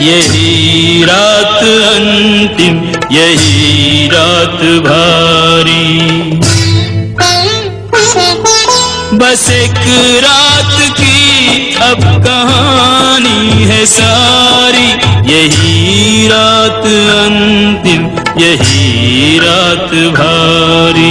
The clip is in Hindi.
यही रात अंतिम, यही रात भारी। बस एक रात की अब कहानी है सारी। यही रात अंतिम, यही रात भारी।